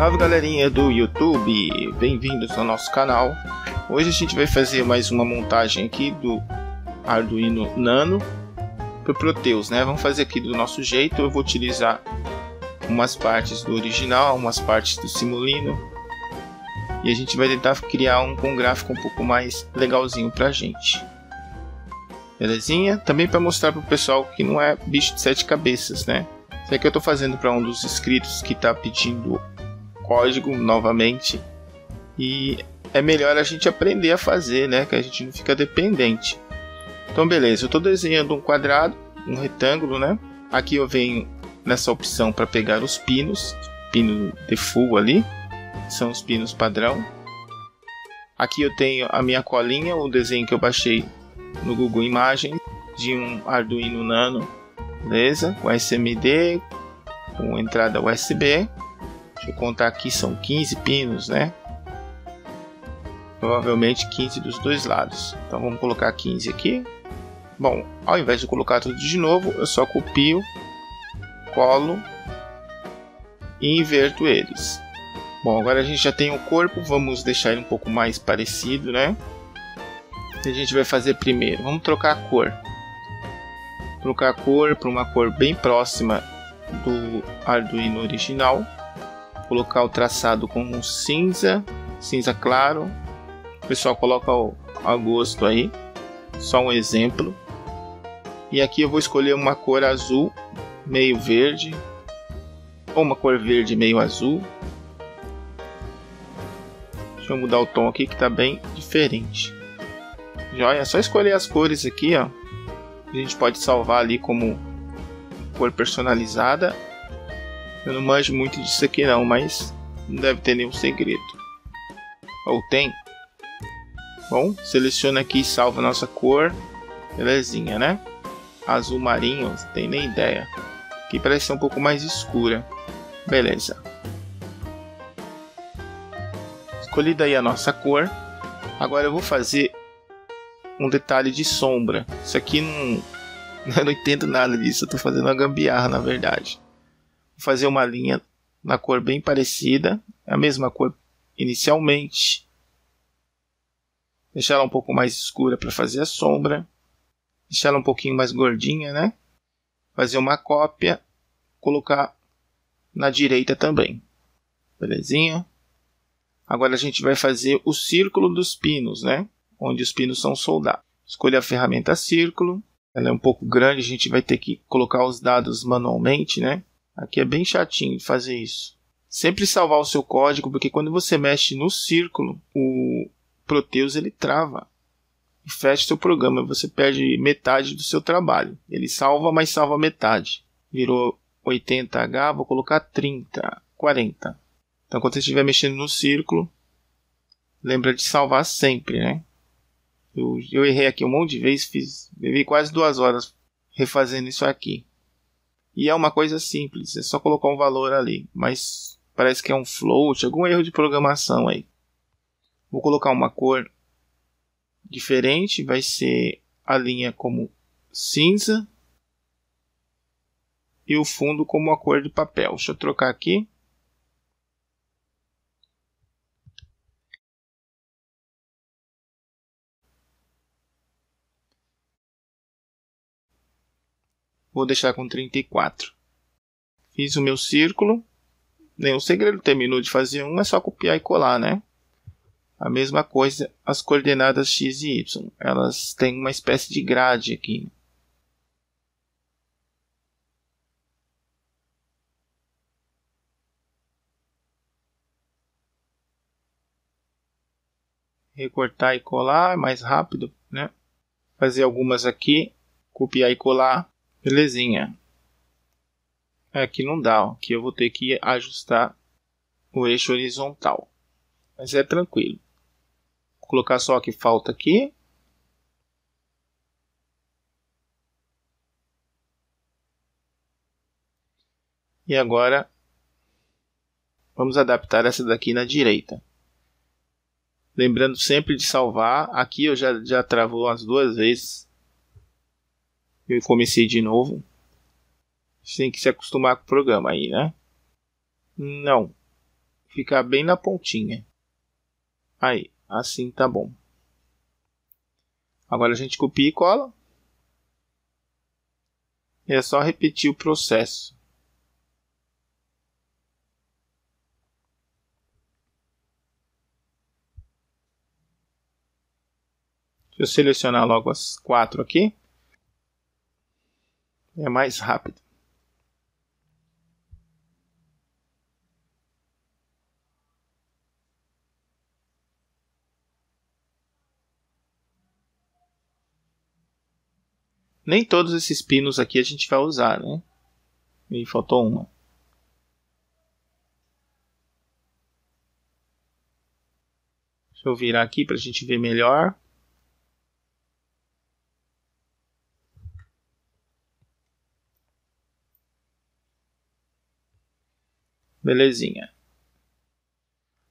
Salve galerinha do YouTube, bem-vindos ao nosso canal. Hoje a gente vai fazer mais uma montagem aqui do Arduino Nano para Proteus, né? Vamos fazer aqui do nosso jeito. Eu vou utilizar umas partes do original, umas partes do Simulino e a gente vai tentar criar um com um gráfico um pouco mais legalzinho para a gente. Belezinha? Também para mostrar para o pessoal que não é bicho de sete cabeças, né? Isso aqui eu estou fazendo para um dos inscritos que está pedindo código novamente. E é melhor a gente aprender a fazer, né? Que a gente não fica dependente. Então, beleza, eu estou desenhando um quadrado, um retângulo, né? Aqui eu venho nessa opção para pegar os pinos, pino default ali, são os pinos padrão. Aqui eu tenho a minha colinha, o desenho que eu baixei no Google Imagens de um Arduino Nano, beleza? Com SMD, com entrada USB. Deixa eu contar aqui, são 15 pinos, né? Provavelmente 15 dos dois lados. Então vamos colocar 15 aqui. Bom, ao invés de colocar tudo de novo, eu só copio, colo e inverto eles. Bom, agora a gente já tem o corpo, vamos deixar ele um pouco mais parecido, né? O que a gente vai fazer primeiro? Vamos trocar a cor. Trocar a cor para uma cor bem próxima do Arduino original colocar o traçado com cinza, cinza claro. O pessoal coloca o agosto aí, só um exemplo. E aqui eu vou escolher uma cor azul, meio verde, ou uma cor verde meio azul. Deixa eu mudar o tom aqui que está bem diferente. Joia, é só escolher as cores aqui, ó. A gente pode salvar ali como cor personalizada eu não manjo muito disso aqui não, mas não deve ter nenhum segredo. Ou tem? Bom, seleciona aqui e salva nossa cor. Belezinha, né? Azul marinho, tem nem ideia. Aqui parece ser um pouco mais escura. Beleza. Escolhida aí a nossa cor. Agora eu vou fazer um detalhe de sombra. Isso aqui não... Eu não entendo nada disso. Eu tô fazendo uma gambiarra, na verdade fazer uma linha na cor bem parecida, a mesma cor inicialmente. Deixar ela um pouco mais escura para fazer a sombra. Deixar ela um pouquinho mais gordinha, né? Fazer uma cópia, colocar na direita também. Belezinha? Agora a gente vai fazer o círculo dos pinos, né? Onde os pinos são soldados. Escolha a ferramenta círculo. Ela é um pouco grande, a gente vai ter que colocar os dados manualmente, né? Aqui é bem chatinho fazer isso. Sempre salvar o seu código, porque quando você mexe no círculo, o Proteus ele trava e fecha seu programa. Você perde metade do seu trabalho. Ele salva, mas salva metade. Virou 80H, vou colocar 30, 40. Então quando você estiver mexendo no círculo, lembra de salvar sempre, né? Eu, eu errei aqui um monte de vezes, fiz, levei quase duas horas refazendo isso aqui. E é uma coisa simples, é só colocar um valor ali, mas parece que é um float, algum erro de programação aí. Vou colocar uma cor diferente, vai ser a linha como cinza e o fundo como a cor de papel. Deixa eu trocar aqui. Vou deixar com 34. Fiz o meu círculo. Nenhum segredo, terminou de fazer um, é só copiar e colar, né? A mesma coisa as coordenadas x e y. Elas têm uma espécie de grade aqui. Recortar e colar é mais rápido, né? Fazer algumas aqui, copiar e colar Belezinha. Aqui não dá, ó. aqui eu vou ter que ajustar o eixo horizontal. Mas é tranquilo. Vou colocar só o que falta aqui. E agora vamos adaptar essa daqui na direita. Lembrando sempre de salvar. Aqui eu já, já travou umas duas vezes eu comecei de novo. Você tem que se acostumar com o programa aí, né? Não. ficar bem na pontinha. Aí, assim tá bom. Agora a gente copia e cola. E é só repetir o processo. Deixa eu selecionar logo as quatro aqui. É mais rápido. Nem todos esses pinos aqui a gente vai usar, né? E faltou uma. Deixa eu virar aqui para a gente ver melhor. Belezinha.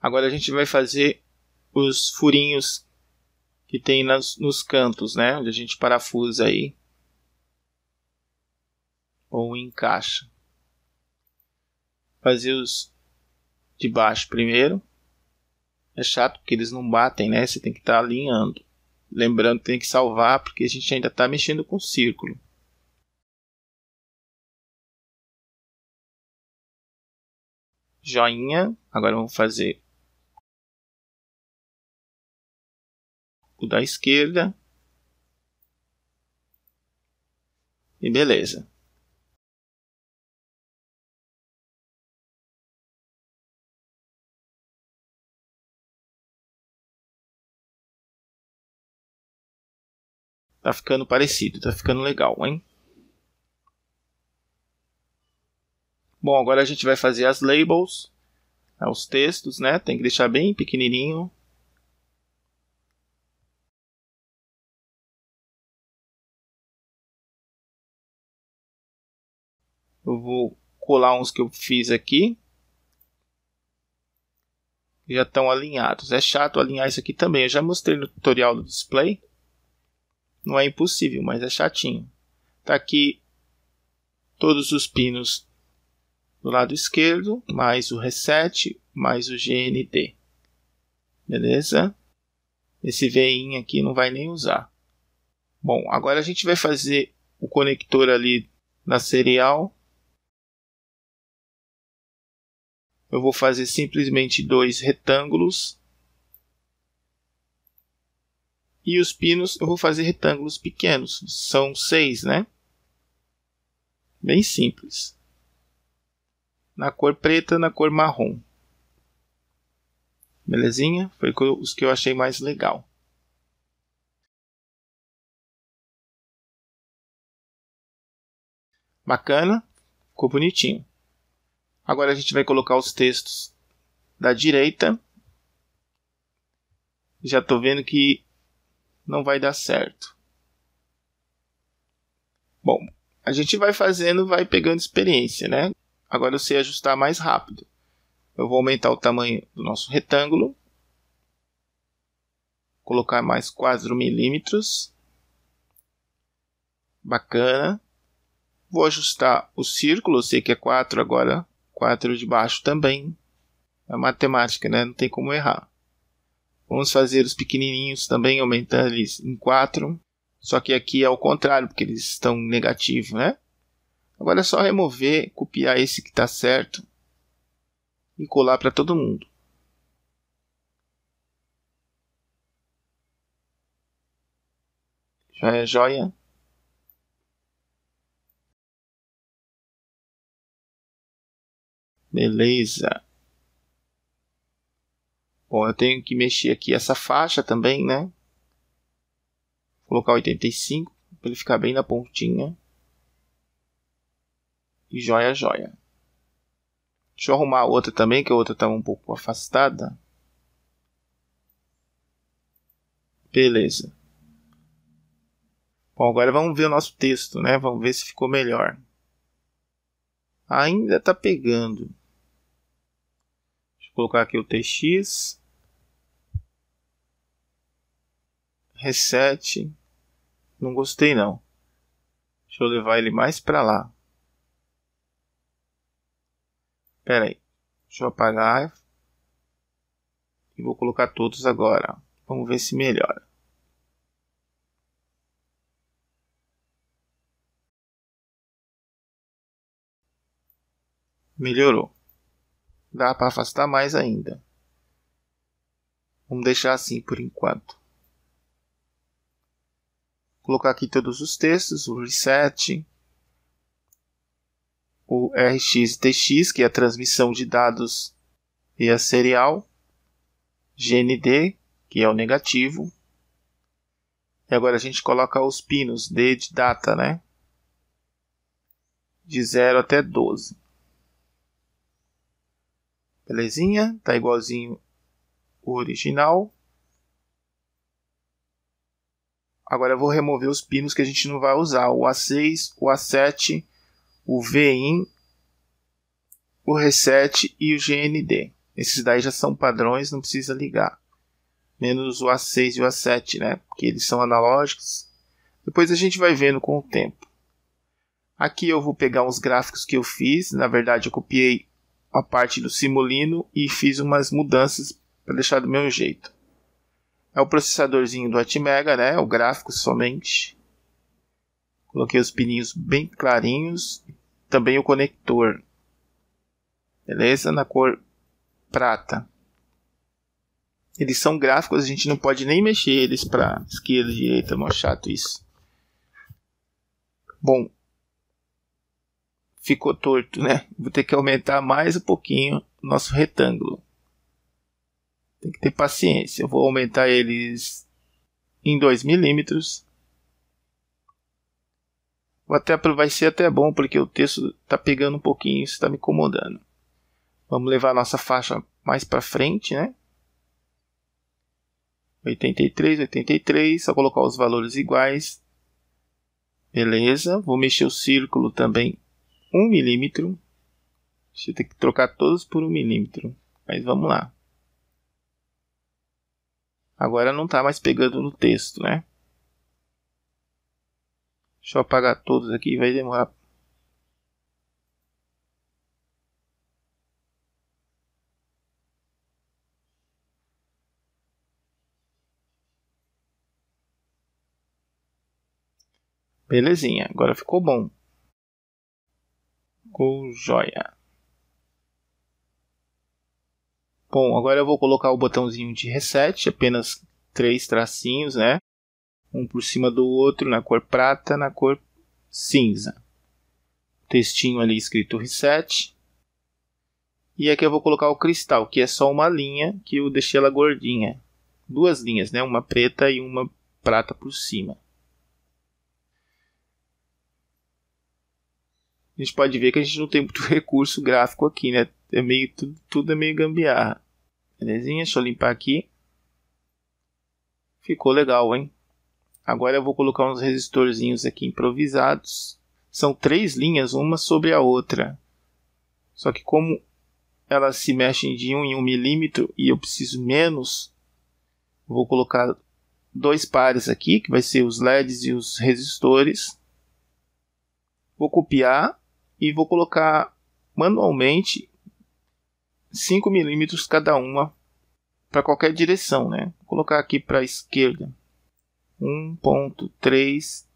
Agora a gente vai fazer os furinhos que tem nas, nos cantos, né? Onde a gente parafusa aí ou encaixa. Fazer os de baixo primeiro. É chato porque eles não batem, né? Você tem que estar tá alinhando. Lembrando que tem que salvar porque a gente ainda está mexendo com o círculo. Joinha. Agora vamos fazer o da esquerda. E beleza. Tá ficando parecido, tá ficando legal, hein? Bom, agora a gente vai fazer as labels, né, os textos, né? Tem que deixar bem pequenininho. Eu vou colar uns que eu fiz aqui. Já estão alinhados. É chato alinhar isso aqui também. Eu já mostrei no tutorial do display. Não é impossível, mas é chatinho. Tá aqui todos os pinos do lado esquerdo, mais o reset, mais o GND. Beleza? Esse veinho aqui não vai nem usar. Bom, agora a gente vai fazer o conector ali na serial. Eu vou fazer simplesmente dois retângulos E os pinos eu vou fazer retângulos pequenos. São seis, né? Bem simples. Na cor preta, na cor marrom. Belezinha? Foi os que eu achei mais legal. Bacana, ficou bonitinho. Agora a gente vai colocar os textos da direita. Já estou vendo que não vai dar certo. Bom, a gente vai fazendo, vai pegando experiência, né? Agora eu sei ajustar mais rápido. Eu vou aumentar o tamanho do nosso retângulo. Colocar mais 4 milímetros. Bacana. Vou ajustar o círculo, eu sei que é 4 agora, 4 de baixo também. É matemática, né? Não tem como errar. Vamos fazer os pequenininhos também, aumentando eles em 4. Só que aqui é o contrário, porque eles estão negativos, né? Agora é só remover, copiar esse que está certo e colar para todo mundo. Já é joia. Beleza. Bom, eu tenho que mexer aqui essa faixa também, né? Vou colocar 85 para ele ficar bem na pontinha. E joia, joia. Deixa eu arrumar a outra também, que a outra estava um pouco afastada. Beleza. Bom, agora vamos ver o nosso texto, né? Vamos ver se ficou melhor. Ainda está pegando. Deixa eu colocar aqui o TX. reset. Não gostei não. Deixa eu levar ele mais para lá. Pera aí. Deixa eu apagar. E vou colocar todos agora. Vamos ver se melhora. Melhorou. Dá para afastar mais ainda. Vamos deixar assim por enquanto. Colocar aqui todos os textos, o reset, o RxTX, que é a transmissão de dados via serial, GND, que é o negativo. E agora a gente coloca os pinos D de data, né? De 0 até 12. Belezinha? Tá igualzinho o original. Agora eu vou remover os pinos que a gente não vai usar. O A6, o A7, o VIN, o Reset e o GND. Esses daí já são padrões, não precisa ligar. Menos o A6 e o A7, né? Porque eles são analógicos. Depois a gente vai vendo com o tempo. Aqui eu vou pegar uns gráficos que eu fiz. Na verdade, eu copiei a parte do Simulino e fiz umas mudanças para deixar do meu jeito. É o processadorzinho do Atmega, né? O gráfico somente. Coloquei os pininhos bem clarinhos. Também o conector. Beleza? Na cor prata. Eles são gráficos, a gente não pode nem mexer eles para esquerda e direita, é mó chato isso. Bom, ficou torto, né? Vou ter que aumentar mais um pouquinho o nosso retângulo. Tem que ter paciência. Eu vou aumentar eles em 2 milímetros. Até, vai ser até bom porque o texto está pegando um pouquinho, isso está me incomodando. Vamos levar nossa faixa mais para frente, né? 83, 83, só colocar os valores iguais. Beleza, vou mexer o círculo também 1 milímetro. Deixa eu ter que trocar todos por 1 milímetro. Mas vamos lá. Agora não está mais pegando no texto, né? Deixa eu apagar todos aqui, vai demorar. Belezinha, agora ficou bom. Ficou joia. Bom, agora eu vou colocar o botãozinho de reset, apenas três tracinhos, né? Um por cima do outro, na cor prata, na cor cinza. Textinho ali escrito reset. E aqui eu vou colocar o cristal, que é só uma linha, que eu deixei ela gordinha. Duas linhas, né? Uma preta e uma prata por cima. A gente pode ver que a gente não tem muito recurso gráfico aqui, né? é meio tudo, tudo é meio gambiarra. Belezinha? Deixa eu limpar aqui. Ficou legal, hein? Agora eu vou colocar uns resistorzinhos aqui improvisados. São três linhas, uma sobre a outra. Só que como elas se mexem de um em um milímetro e eu preciso menos, vou colocar dois pares aqui, que vai ser os LEDs e os resistores. Vou copiar e vou colocar manualmente 5 milímetros cada uma para qualquer direção, né? Vou colocar aqui para a esquerda 1.3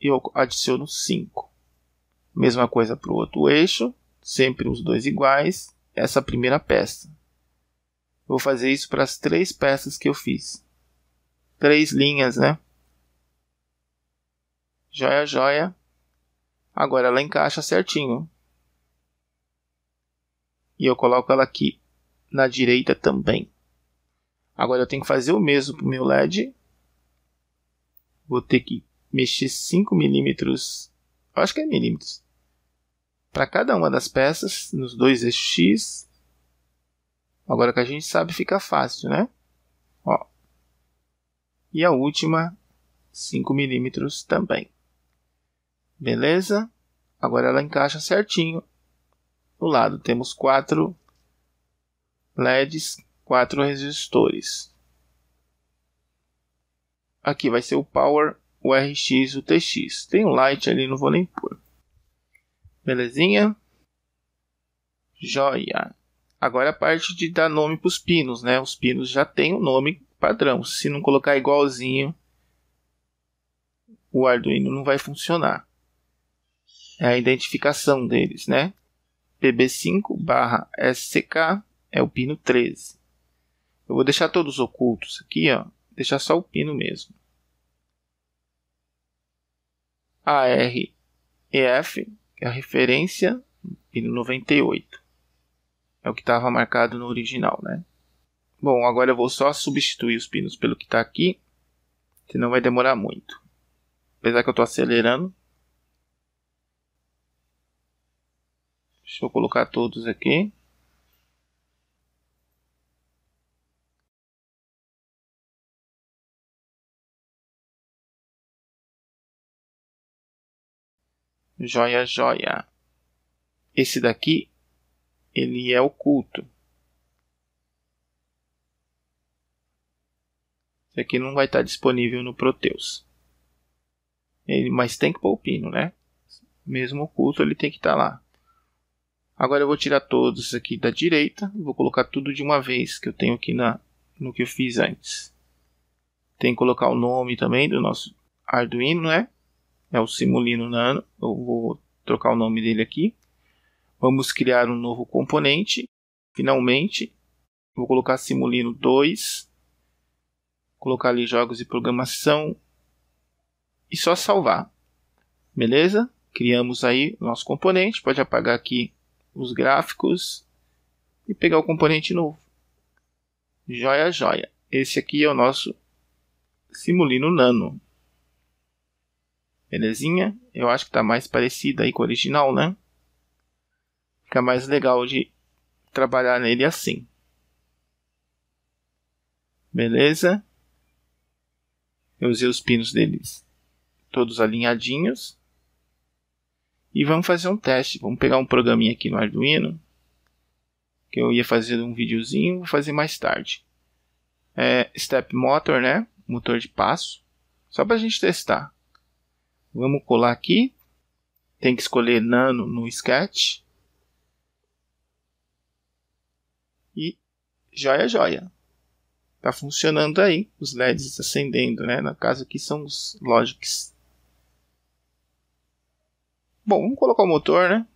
e eu adiciono 5. Mesma coisa para o outro eixo, sempre os dois iguais. Essa primeira peça. Vou fazer isso para as três peças que eu fiz. Três linhas, né? Joia, joia. Agora ela encaixa certinho. E eu coloco ela aqui na direita também. Agora eu tenho que fazer o mesmo para o meu LED. Vou ter que mexer 5 milímetros, acho que é milímetros, para cada uma das peças, nos dois eixos X. Agora que a gente sabe, fica fácil, né? Ó. E a última, 5 milímetros também. Beleza? Agora ela encaixa certinho no lado temos quatro LEDs, quatro resistores. Aqui vai ser o Power, o RX o TX. Tem um Light ali, não vou nem pôr. Belezinha? Joia! Agora a parte de dar nome para os pinos, né? Os pinos já tem um nome padrão. Se não colocar igualzinho, o Arduino não vai funcionar. É a identificação deles, né? PB5/SCK é o pino 13. Eu vou deixar todos ocultos aqui, ó. Deixar só o pino mesmo. AREF, que é a referência, pino 98. É o que estava marcado no original, né? Bom, agora eu vou só substituir os pinos pelo que está aqui, senão vai demorar muito. Apesar que eu estou acelerando. Deixa eu colocar todos aqui. Joia, joia. Esse daqui, ele é oculto. Esse aqui não vai estar disponível no Proteus. Ele, mas tem que pôr o pino, né? Mesmo oculto, ele tem que estar lá. Agora eu vou tirar todos aqui da direita. Vou colocar tudo de uma vez que eu tenho aqui na, no que eu fiz antes. Tem que colocar o nome também do nosso Arduino, né? É o Simulino Nano. Eu vou trocar o nome dele aqui. Vamos criar um novo componente. Finalmente, vou colocar Simulino 2 colocar ali jogos e programação e só salvar. Beleza? Criamos aí o nosso componente, pode apagar aqui os gráficos e pegar o componente novo. Joia, joia. Esse aqui é o nosso Simulino Nano. Belezinha? Eu acho que está mais parecido aí com o original, né? Fica mais legal de trabalhar nele assim. Beleza? Eu usei os pinos deles todos alinhadinhos. E vamos fazer um teste. Vamos pegar um programinha aqui no Arduino. Que eu ia fazer um videozinho, vou fazer mais tarde. É Step Motor, né? Motor de passo. Só para a gente testar. Vamos colar aqui. Tem que escolher Nano no Sketch. E joia, joia tá funcionando aí, os LEDs acendendo, né? No caso aqui são os Logics. Bom, vamos colocar o motor, né?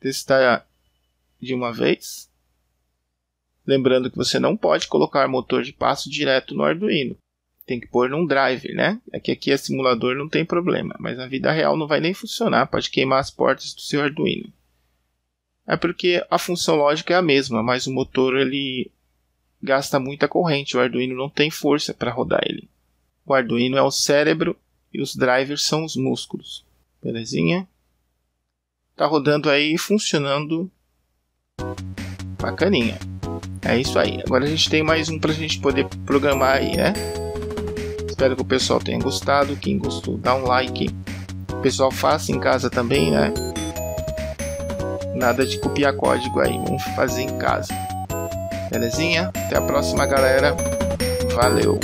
Testar de uma vez. Lembrando que você não pode colocar motor de passo direto no Arduino. Tem que pôr num driver, né? É que aqui é simulador, não tem problema. Mas na vida real não vai nem funcionar. Pode queimar as portas do seu Arduino. É porque a função lógica é a mesma, mas o motor ele gasta muita corrente. O Arduino não tem força para rodar ele. O Arduino é o cérebro e os drivers são os músculos. Belezinha? Tá rodando aí funcionando bacaninha. É isso aí. Agora a gente tem mais um para a gente poder programar aí, né? Espero que o pessoal tenha gostado. Quem gostou, dá um like. O pessoal faça em casa também, né? Nada de copiar código aí, vamos fazer em casa. Belezinha? Até a próxima, galera. Valeu!